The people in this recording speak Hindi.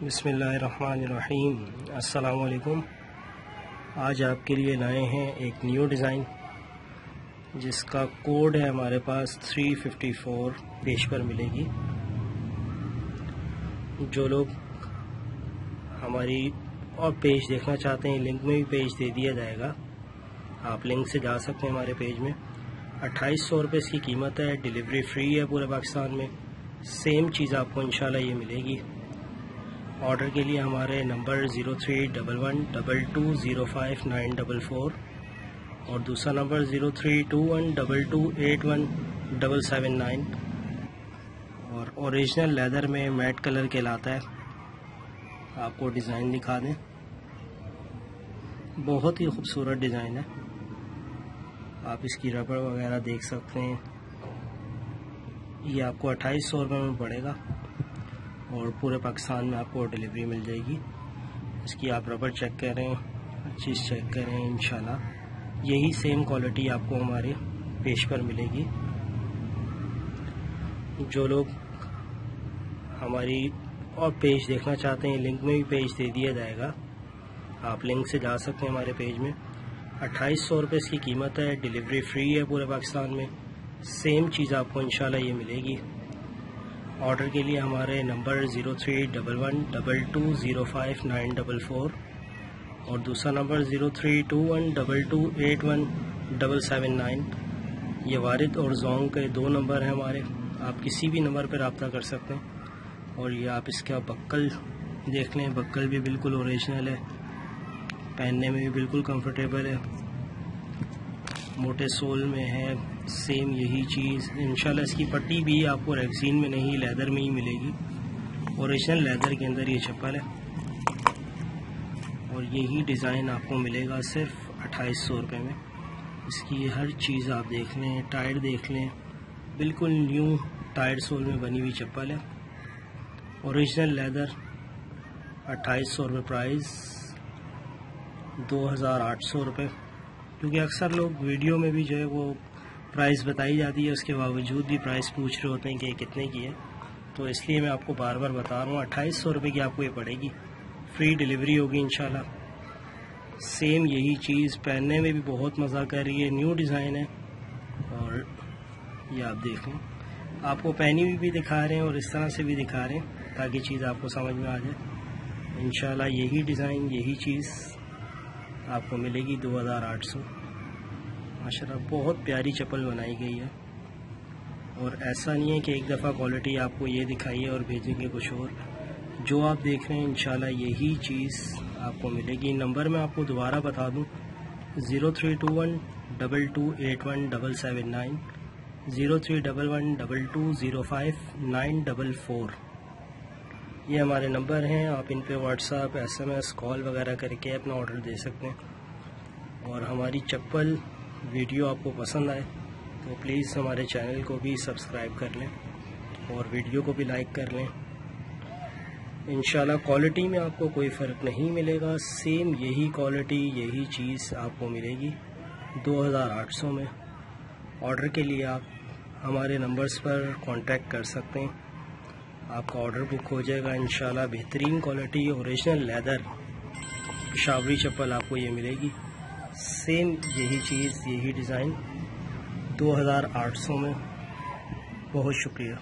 बिसमीम असलकुम आज आपके लिए लाए हैं एक न्यू डिज़ाइन, जिसका कोड है हमारे पास 354 पेज पर मिलेगी। जो लोग हमारी और पेज देखना चाहते हैं, लिंक में भी पेज दे दिया जाएगा। आप लिंक से जा सकते हैं हमारे पेज में। अट्ठाईस सौ रुपये इसकी कीमत है, डिलीवरी फ्री है पूरे पाकिस्तान में। सेम चीज़ आपको इंशाल्लाह ये मिलेगी। ऑर्डर के लिए हमारे number zero three double one double two zero five nine double four और दूसरा number zero three two one double two eight one double seven nine. और ओरिजिनल लेदर में मैट कलर के लाता है। आपको डिज़ाइन दिखा दें। बहुत ही खूबसूरत डिज़ाइन है। आप इसकी रबड़ वगैरह देख सकते हैं। ये आपको अट्ठाईस सौ रुपये में पड़ेगा। और पूरे पाकिस्तान में आपको डिलीवरी मिल जाएगी। इसकी आप रबर चेक करें चीज़ चेक करें इन यही सेम क्वालिटी आपको हमारे पेज पर मिलेगी। जो लोग हमारी और पेज देखना चाहते हैं लिंक में भी पेज दे दिया जाएगा। आप लिंक से जा सकते हैं हमारे पेज में। अट्ठाईस सौ रुपये इसकी कीमत है डिलीवरी फ्री है पूरे पाकिस्तान में। सेम चीज़ आपको इंशाल्लाह ये मिलेगी। ऑर्डर के लिए हमारे number zero three double one double two zero five nine double four और दूसरा number zero three two one double two eight one double seven nine. ये वारिद और जोंग के दो नंबर हैं हमारे। आप किसी भी नंबर पर रबता कर सकते हैं और ये आप इसका बक्कल देख लें। बक्कल भी बिल्कुल ओरिजिनल है। पहनने में भी बिल्कुल कंफर्टेबल है। मोटे सोल में है सेम यही चीज़। इंशाल्लाह इसकी पट्टी भी आपको रेक्सीन में नहीं लेदर में ही मिलेगी। ओरिजिनल लेदर के अंदर ये चप्पल है। और यही डिज़ाइन आपको मिलेगा सिर्फ़ अट्ठाईस सौ रुपये में। इसकी हर चीज़ आप देख लें टायर देख लें। बिल्कुल न्यू टायर सोल में बनी हुई चप्पल है। ओरिजिनल लेदर अट्ठाईस सौ रुपये प्राइस दो हज़ार आठ सौ रुपये क्योंकि अक्सर लोग वीडियो में भी जो है वो प्राइस बताई जाती है, उसके बावजूद भी प्राइस पूछ रहे होते हैं कि कितने की है। तो इसलिए मैं आपको बार बार बता रहा हूँ, अट्ठाईस सौ रुपये की आपको ये पड़ेगी। फ्री डिलीवरी होगी इन सेम यही चीज़ पहनने में भी बहुत मज़ा कर रही है न्यू डिज़ाइन है। और ये आप देख लें। आपको पहनी हुई भी दिखा रहे हैं और इस तरह से भी दिखा रहे हैं, ताकि चीज़ आपको समझ में आ जाए। इन यही डिज़ाइन यही चीज़। आपको मिलेगी दो हज़ार आठ सौ। माशा बहुत प्यारी चप्पल बनाई गई है। और ऐसा नहीं है कि एक दफ़ा क्वालिटी आपको ये दिखाई है और भेजेंगे कुछ और। जो आप देख रहे हैं, इंशाल्लाह यही चीज़ आपको मिलेगी। नंबर मैं आपको दोबारा बता दूँ, zero three two one double two eight one double seven nine, zero three double one double two zero five nine double four. ये हमारे नंबर हैं, आप इन पे व्हाट्सअप एसएमएस कॉल वगैरह करके अपना ऑर्डर दे सकते हैं। और हमारी चप्पल वीडियो आपको पसंद आए तो प्लीज़ हमारे चैनल को भी सब्सक्राइब कर लें और वीडियो को भी लाइक कर लें। इन क्वालिटी में आपको कोई फ़र्क नहीं मिलेगा सेम यही क्वालिटी यही चीज़ आपको मिलेगी 2800 में। ऑर्डर के लिए आप हमारे नंबर्स पर कांटेक्ट कर सकते हैं। आपका ऑर्डर बुक हो जाएगा इन बेहतरीन क्वालिटी ओरिजिनल लेदर शावरी चप्पल आपको ये मिलेगी। सेम यही चीज़, यही डिज़ाइन 2800 में। बहुत शुक्रिया।